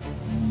you